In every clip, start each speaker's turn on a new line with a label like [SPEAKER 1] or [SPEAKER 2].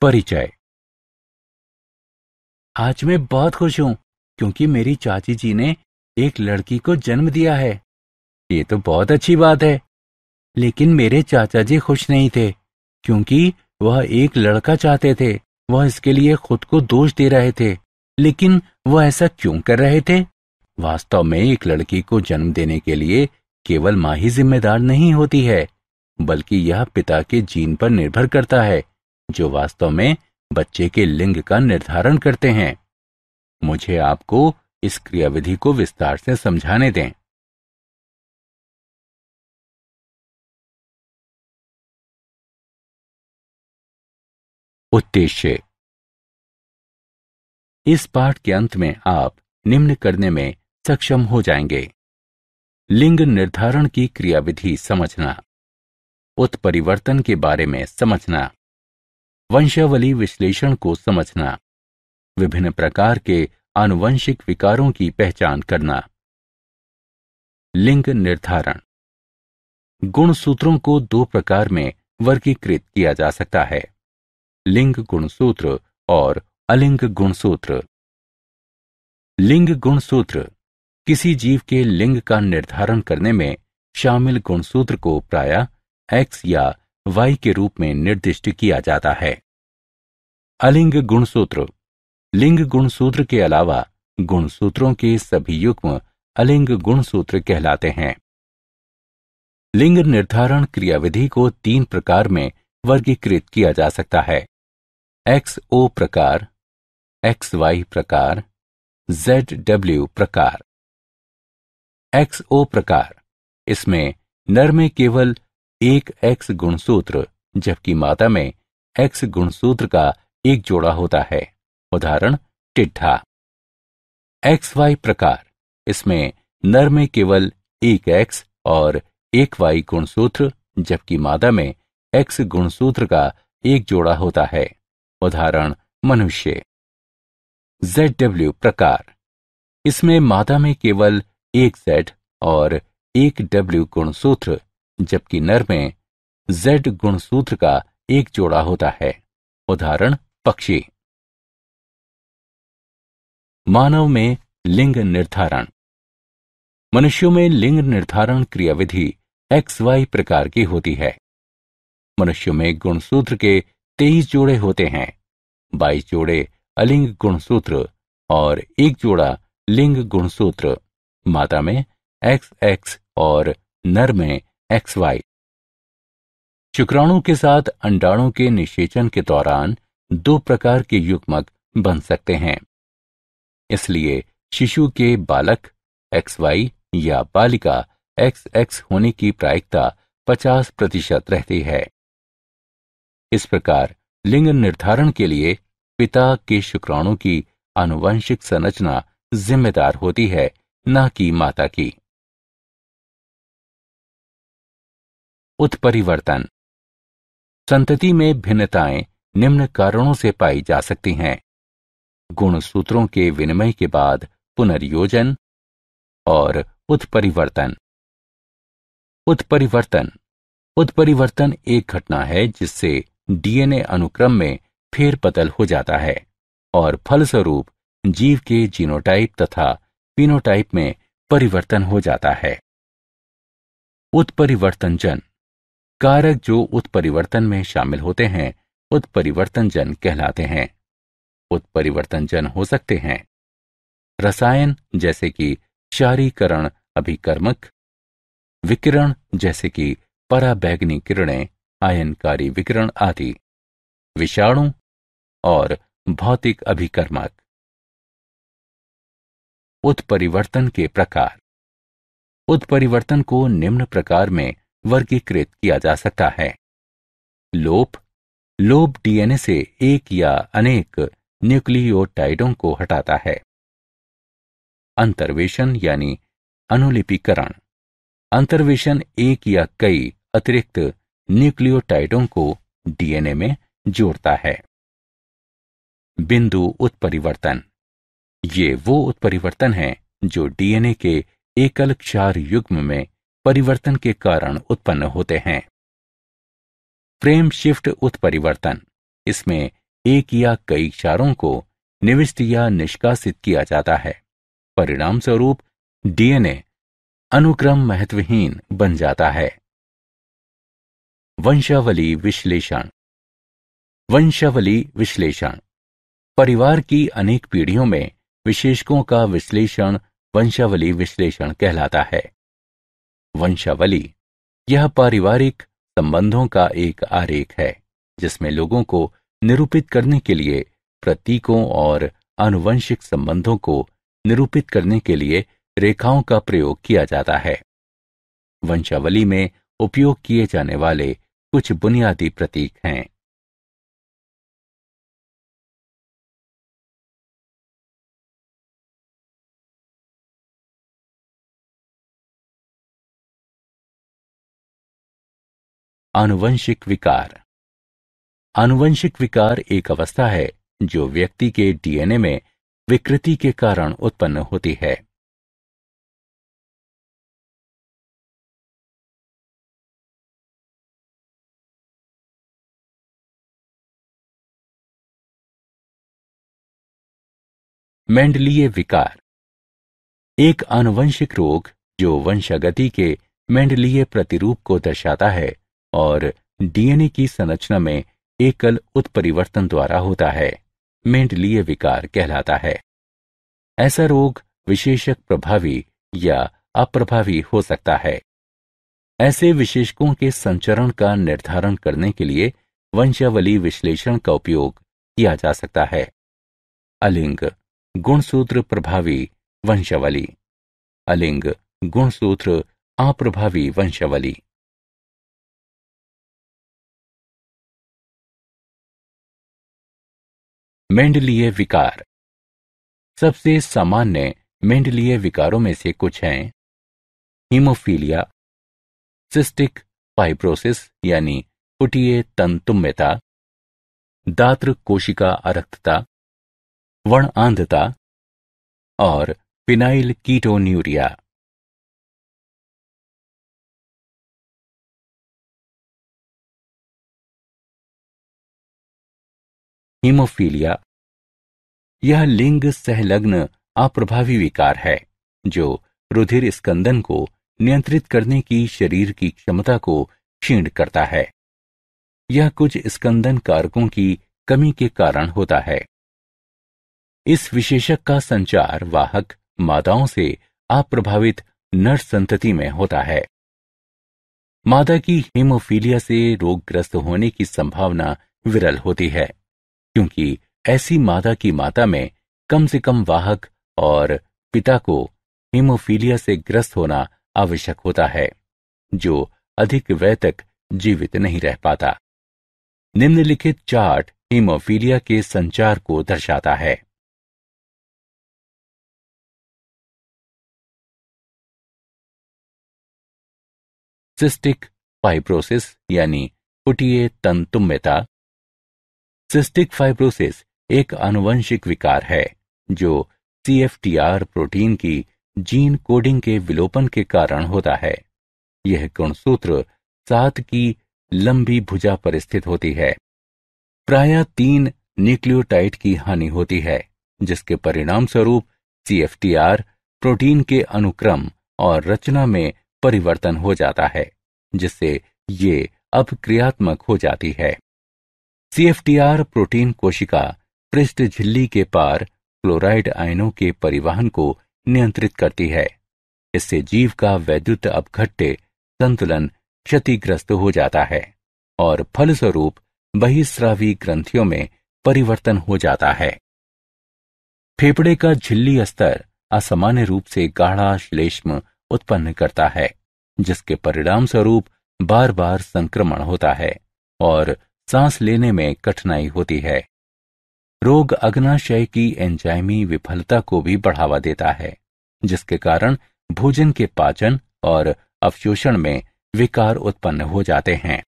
[SPEAKER 1] परिचय। आज मैं बहुत खुश हूँ, क्योंकि मेरी चाची जी ने एक लड़की को जन्म दिया है। ये तो बहुत अच्छी बात है। लेकिन मेरे चाचा जी खुश नहीं थे, क्योंकि वह एक लड़का चाहते थे। वह इसके लिए खुद को दोष दे रहे थे। लेकिन वह ऐसा क्यों कर रहे थे? वास्तव में एक लड़की को जन्म देने के लिए केवल माँ ही जिम्मेदार नहीं होती है, बल्कि यह पिता के जीन पर निर्भर करता है। जो वास्तव में बच्चे के लिंग का निर्धारण करते हैं। मुझे आपको इस क्रियाविधि को विस्तार से समझाने दें। उद्देश्य। इस पाठ के अंत में आप निम्न करने में सक्षम हो जाएँगे। लिंग निर्धारण की क्रियाविधि समझना। उत्परिवर्तन के बारे में समझना। वंशावली विश्लेषण को समझना, विभिन्न प्रकार के आनुवंशिक विकारों की पहचान करना। लिंग निर्धारण। गुणसूत्रों को दो प्रकार में वर्गीकृत किया जा सकता है, लिंग गुणसूत्र और अलिंग गुणसूत्र लिंग गुणसूत्र किसी जीव के लिंग का निर्धारण करने में शामिल गुणसूत्र को प्राय एक्स या वाई के रूप में निर्दिष्ट किया जाता है। अलिंग गुणसूत्र। लिंग गुणसूत्र के अलावा गुणसूत्रों के सभी युग्म अलिंग गुणसूत्र कहलाते हैं। लिंग निर्धारण क्रियाविधि को तीन प्रकार में वर्गीकृत किया जा सकता है। एक्स ओ प्रकार, एक्स वाई प्रकार, जेड डब्ल्यू प्रकार। एक्स ओ प्रकार। इसमें नर में केवल एक एक्स गुणसूत्र, जबकि माता में एक्स गुणसूत्र का एक जोड़ा होता है। उदाहरण टिड्ढा एक्स वाई प्रकार। इसमें नर में केवल एक एक्स और एक वाई गुणसूत्र, जबकि मादा में एक्स गुणसूत्र का एक जोड़ा होता है। उदाहरण, मनुष्य। जेड डब्ल्यू प्रकार। इसमें मादा में केवल एक जेड और एक डब्ल्यू गुणसूत्र जबकि नर में जेड गुणसूत्र का एक जोड़ा होता है। उदाहरण, पक्षी। मानव में लिंग निर्धारण। मनुष्यों में लिंग निर्धारण क्रियाविधि एक्स वाई प्रकार की होती है। मनुष्यों में गुणसूत्र के तेईस जोड़े होते हैं। बाईस जोड़े अलिंग गुणसूत्र और एक जोड़ा लिंग गुणसूत्र माता में एक्स एक्स और नर में एक्स वाई शुक्राणु के साथ अंडाणु के निषेचन के दौरान दो प्रकार के युग्मक बन सकते हैं। इसलिए शिशु के बालक एक्स वाई या बालिका एक्स एक्स होने की प्रायिकता 50 प्रतिशत रहती है। इस प्रकार लिंग निर्धारण के लिए पिता के शुक्राणु की आनुवंशिक संरचना जिम्मेदार होती है, न कि माता की। उत्परिवर्तन। संतति में भिन्नताएँ निम्न कारणों से पाई जा सकती हैं। गुणसूत्रों के विनिमय के बाद पुनर्योजन और उत्परिवर्तन। उत्परिवर्तन। उत्परिवर्तन एक घटना है जिससे डीएनए अनुक्रम में फेरबदल हो जाता है और फलस्वरूप जीव के जीनोटाइप तथा फिनोटाइप में परिवर्तन हो जाता है। उत्परिवर्तन उत्परिवर्तनजन। कारक जो उत्परिवर्तन में शामिल होते हैं उत्परिवर्तन जन कहलाते हैं। उत्परिवर्तन जन हो सकते हैं। रसायन जैसे कि क्षारीकरण अभिकर्मक, विकिरण जैसे कि पराबैगनी किरणें, आयनकारी विकिरण आदि। विषाणु और भौतिक अभिकर्मक। उत्परिवर्तन के प्रकार। उत्परिवर्तन को निम्न प्रकार में वर्गीकृत किया जा सकता है। लोप लोप डीएनए से एक या अनेक न्यूक्लियोटाइडों को हटाता है। अंतर्वेशन यानी अनुलिपीकरण। अंतर्वेशन एक या कई अतिरिक्त न्यूक्लियोटाइडों को डीएनए में जोड़ता है। बिंदु उत्परिवर्तन। ये वो उत्परिवर्तन हैं जो डीएनए के एकल क्षार युग्म में परिवर्तन के कारण उत्पन्न होते हैं। फ्रेम शिफ्ट उत्परिवर्तन। इसमें एक या कई क्षारों को निविष्ट या निष्कासित किया जाता है। परिणाम स्वरूप डीएनए अनुक्रम महत्वहीन बन जाता है। वंशावली विश्लेषण। वंशावली विश्लेषण। परिवार की अनेक पीढ़ियों में विशेषकों का विश्लेषण वंशावली विश्लेषण कहलाता है। वंशावली। यह पारिवारिक संबंधों का एक आरेख है, जिसमें लोगों को निरूपित करने के लिए, प्रतीकों और आनुवंशिक संबंधों को निरूपित करने के लिए रेखाओं का प्रयोग किया जाता है। वंशावली में उपयोग किए जाने वाले कुछ बुनियादी प्रतीक हैं। आनुवंशिक विकार। आनुवंशिक विकार एक अवस्था है जो व्यक्ति के डीएनए में विकृति के कारण उत्पन्न होती है। मेंडलीय विकार। एक आनुवंशिक रोग जो वंशागति के मेंडलीय प्रतिरूप को दर्शाता है और डीएनए की संरचना में एकल उत्परिवर्तन द्वारा होता है। मेंडलीय विकार कहलाता है। ऐसा रोग विशेषक प्रभावी या अप्रभावी हो सकता है। ऐसे विशेषकों के संचरण का निर्धारण करने के लिए वंशावली विश्लेषण का उपयोग किया जा सकता है। अलिंग गुणसूत्र प्रभावी वंशावली। अलिंग गुणसूत्र अप्रभावी वंशावली। मेंडलीय विकार। सबसे सामान्य मेंडलीय विकारों में से कुछ हैं। हीमोफीलिया, सिस्टिक फाइब्रोसिस यानी पुटिए तंतुम्यता, दात्र कोशिका अरक्तता, वर्ण आंधता और पिनाइल कीटोन्यूरिया। हीमोफीलिया। यह लिंग सहलग्न अप्रभावी विकार है, जो रुधिर स्कंदन को नियंत्रित करने की शरीर की क्षमता को क्षीण करता है। यह कुछ स्कंदन कारकों की कमी के कारण होता है। इस विशेषक का संचार वाहक मादाओं से अप्रभावित नर संतति में होता है। मादा की हीमोफीलिया से रोगग्रस्त होने की संभावना विरल होती है। क्योंकि ऐसी मादा की माता में कम से कम वाहक और पिता को हीमोफीलिया से ग्रस्त होना आवश्यक होता है, जो अधिक वय तक जीवित नहीं रह पाता। निम्नलिखित चार्ट हीमोफीलिया के संचार को दर्शाता है। सिस्टिक फाइब्रोसिस यानी पुटिए तंतुम्यता सिस्टिक फाइब्रोसिस एक आनुवंशिक विकार है, जो सीएफटीआर प्रोटीन की जीन कोडिंग के विलोपन के कारण होता है। यह गुणसूत्र सात की लंबी भुजा पर स्थित होती है। प्राय तीन न्यूक्लियोटाइड की हानि होती है, जिसके परिणाम स्वरूप सीएफटीआर प्रोटीन के अनुक्रम और रचना में परिवर्तन हो जाता है, जिससे ये अब क्रियात्मक हो जाती है। सीएफटीआर प्रोटीन कोशिका पृष्ठ झिल्ली के पार क्लोराइड आयनों के परिवहन को नियंत्रित करती है। इससे जीव का वैद्युत अपघट्य संतुलन क्षतिग्रस्त हो जाता है और फलस्वरूप बहिस्रावी ग्रंथियों में परिवर्तन हो जाता है। फेफड़े का झिल्ली स्तर असामान्य रूप से गाढ़ा श्लेष्म उत्पन्न करता है, जिसके परिणाम स्वरूप बार बार संक्रमण होता है और सांस लेने में कठिनाई होती है। रोग अग्नाशय की एंजाइमी विफलता को भी बढ़ावा देता है, जिसके कारण भोजन के पाचन और अवशोषण में विकार उत्पन्न हो जाते हैं।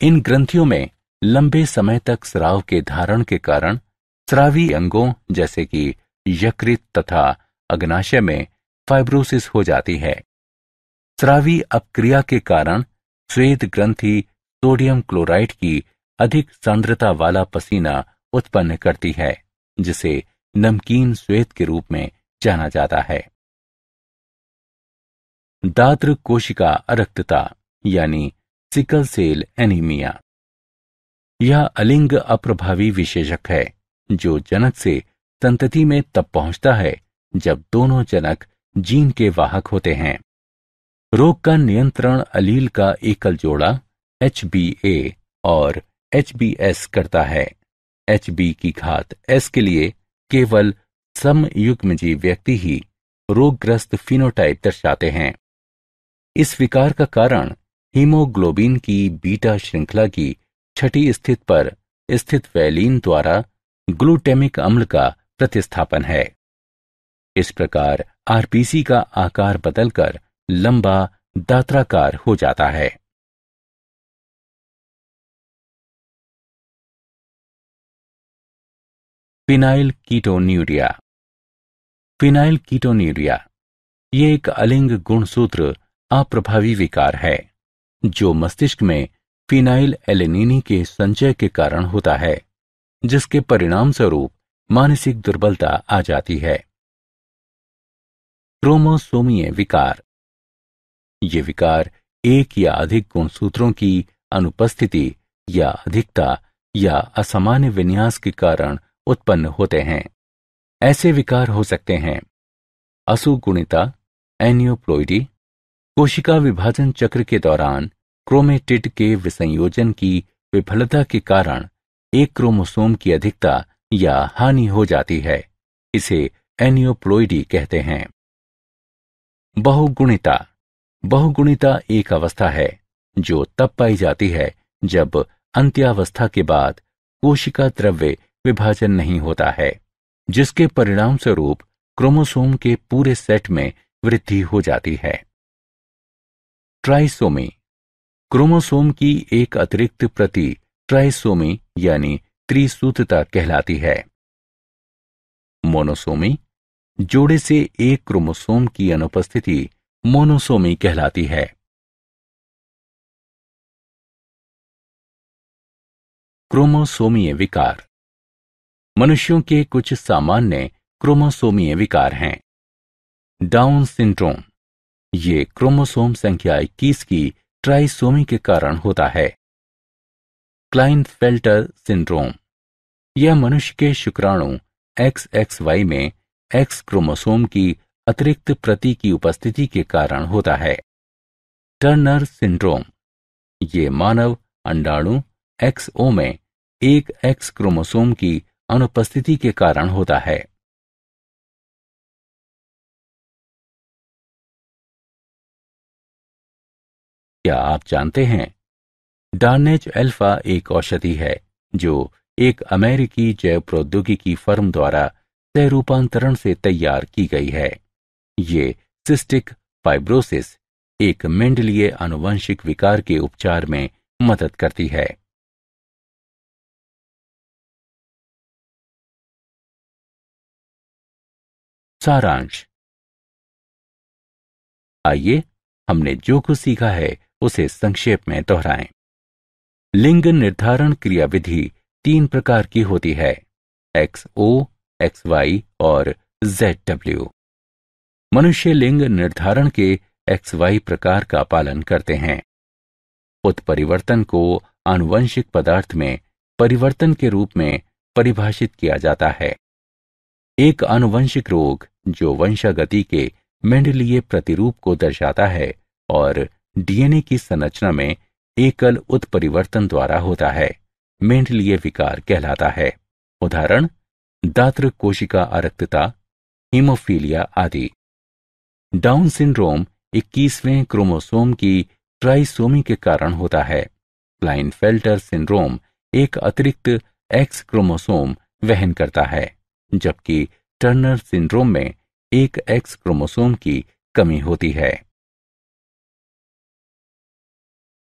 [SPEAKER 1] इन ग्रंथियों में लंबे समय तक स्राव के धारण के कारण स्रावी अंगों जैसे कि यकृत तथा अग्नाशय में फाइब्रोसिस हो जाती है। स्रावी अपक्रिया के कारण श्वेत ग्रंथि सोडियम क्लोराइड की अधिक सांद्रता वाला पसीना उत्पन्न करती है, जिसे नमकीन श्वेत के रूप में जाना जाता है। दात्र कोशिका अरक्तता, यानी सिकल सेल एनीमिया। यह अलिंग अप्रभावी विशेषक है, जो जनक से संतति में तब पहुँचता है जब दोनों जनक जीन के वाहक होते हैं। रोग का नियंत्रण अलील का एकल जोड़ा HBA और एच करता है। HB की घात एस के लिए केवल समयुग्मजीव व्यक्ति ही रोगग्रस्त फिनोटाइप दर्शाते हैं। इस विकार का कारण हीमोग्लोबिन की बीटा श्रृंखला की छठी स्थित पर स्थित वैलीन द्वारा ग्लूटेमिक अम्ल का प्रतिस्थापन है। इस प्रकार आरपीसी का आकार बदलकर लंबा दात्राकार हो जाता है। Phenyl ketonuria. फिनाइल कीटोन्यूरिया, ये एक अलिंग गुणसूत्र अप्रभावी विकार है, जो मस्तिष्क में फिनाइल एलेनिनी के संचय के कारण होता है, जिसके परिणाम स्वरूप मानसिक दुर्बलता आ जाती है। क्रोमोसोमीय विकार, ये विकार एक या अधिक गुणसूत्रों की अनुपस्थिति या अधिकता या असामान्य विन्यास के कारण उत्पन्न होते हैं। ऐसे विकार हो सकते हैं। असुगुणिता एनियोप्लोइडी कोशिका विभाजन चक्र के दौरान क्रोमेटिड के विसंयोजन की विफलता के कारण एक क्रोमोसोम की अधिकता या हानि हो जाती है, इसे एनियोप्लोइडी कहते हैं। बहुगुणिता बहुगुणिता एक अवस्था है, जो तब पाई जाती है जब अंत्यावस्था के बाद कोशिका द्रव्य विभाजन नहीं होता है, जिसके परिणाम स्वरूप क्रोमोसोम के पूरे सेट में वृद्धि हो जाती है। ट्राइसोमी। क्रोमोसोम की एक अतिरिक्त प्रति ट्राइसोमी यानी त्रिसूत्रता कहलाती है। मोनोसोमी। जोड़े से एक क्रोमोसोम की अनुपस्थिति मोनोसोमी कहलाती है। क्रोमोसोमीय विकार। मनुष्यों के कुछ सामान्य क्रोमोसोमीय विकार हैं। डाउन सिंड्रोम, ये क्रोमोसोम संख्या 21 की ट्राइसोमी के कारण होता है। क्लाइनफेल्टर सिंड्रोम यह मनुष्य के शुक्राणु एक्स एक्स वाई में एक्स क्रोमोसोम की अतिरिक्त प्रति की उपस्थिति के कारण होता है। टर्नर सिंड्रोम ये मानव अंडाणु एक्स ओ में एक एक्स क्रोमोसोम की अनुपस्थिति के कारण होता है। क्या आप जानते हैं? डार्नेज एल्फा एक औषधि है, जो एक अमेरिकी जैव प्रौद्योगिकी फर्म द्वारा तय रूपांतरण से तैयार की गई है। ये सिस्टिक फाइब्रोसिस एक मेंडलीय आनुवंशिक विकार के उपचार में मदद करती है। सारांश। आइए, हमने जो कुछ सीखा है, उसे संक्षेप में दोहराएँ। लिंग निर्धारण क्रियाविधि तीन प्रकार की होती है एक्स ओ एक्स वाई और जेड डब्ल्यू मनुष्य लिंग निर्धारण के एक्स वाई प्रकार का पालन करते हैं। उत्परिवर्तन को आनुवंशिक पदार्थ में परिवर्तन के रूप में परिभाषित किया जाता है। एक आनुवंशिक रोग जो वंशागति के मेंडलीय प्रतिरूप को दर्शाता है और डीएनए की संरचना में एकल उत्परिवर्तन द्वारा होता है मेंडलीय विकार कहलाता है। उदाहरण दात्र कोशिका अरक्तता, हीमोफीलिया आदि। डाउन सिंड्रोम 21वें क्रोमोसोम की ट्राइसोमी के कारण होता है। क्लाइनफेल्टर सिंड्रोम एक अतिरिक्त एक्स क्रोमोसोम वहन करता है, जबकि टर्नर सिंड्रोम में एक एक्स क्रोमोसोम की कमी होती है।